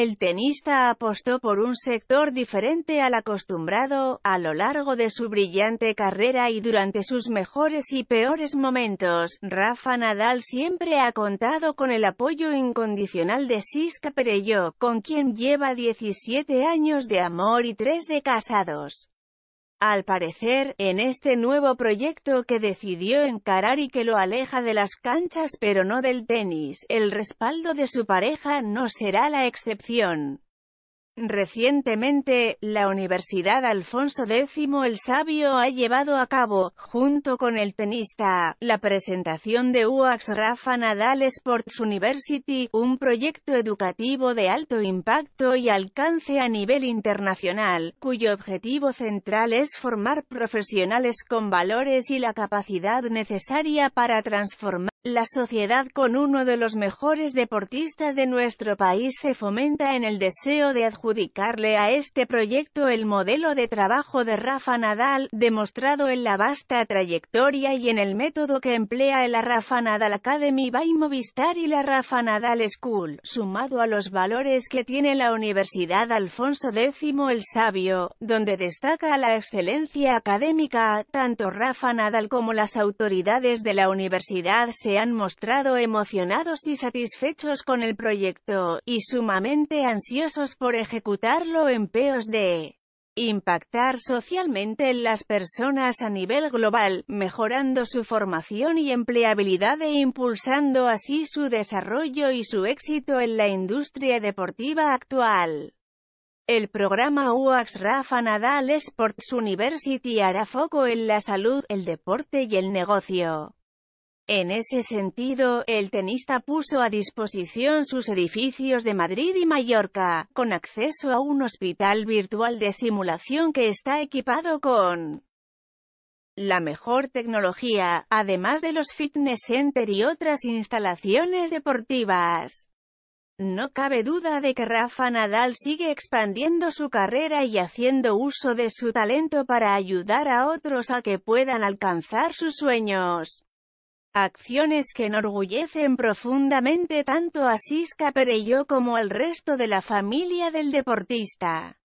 El tenista apostó por un sector diferente al acostumbrado, a lo largo de su brillante carrera y durante sus mejores y peores momentos, Rafa Nadal siempre ha contado con el apoyo incondicional de Siska Perello, con quien lleva 17 años de amor y 3 de casados. Al parecer, en este nuevo proyecto que decidió encarar y que lo aleja de las canchas pero no del tenis, el respaldo de su pareja no será la excepción. Recientemente, la Universidad Alfonso X el Sabio ha llevado a cabo, junto con el tenista, la presentación de UAX Rafa Nadal Sports University, un proyecto educativo de alto impacto y alcance a nivel internacional, cuyo objetivo central es formar profesionales con valores y la capacidad necesaria para transformar la sociedad con uno de los mejores deportistas de nuestro país se fomenta en el deseo de adjudicarle a este proyecto el modelo de trabajo de Rafa Nadal, demostrado en la vasta trayectoria y en el método que emplea la Rafa Nadal Academy by Movistar y la Rafa Nadal School, sumado a los valores que tiene la Universidad Alfonso X el Sabio, donde destaca la excelencia académica, tanto Rafa Nadal como las autoridades de la universidad se han mostrado emocionados y satisfechos con el proyecto, y sumamente ansiosos por ejecutarlo en peos de impactar socialmente en las personas a nivel global, mejorando su formación y empleabilidad e impulsando así su desarrollo y su éxito en la industria deportiva actual. El programa UAX Rafa Nadal Sports University hará foco en la salud, el deporte y el negocio. En ese sentido, el tenista puso a disposición sus edificios de Madrid y Mallorca, con acceso a un hospital virtual de simulación que está equipado con la mejor tecnología, además de los fitness center y otras instalaciones deportivas. No cabe duda de que Rafa Nadal sigue expandiendo su carrera y haciendo uso de su talento para ayudar a otros a que puedan alcanzar sus sueños. Acciones que enorgullecen profundamente tanto a Siska Perello como al resto de la familia del deportista.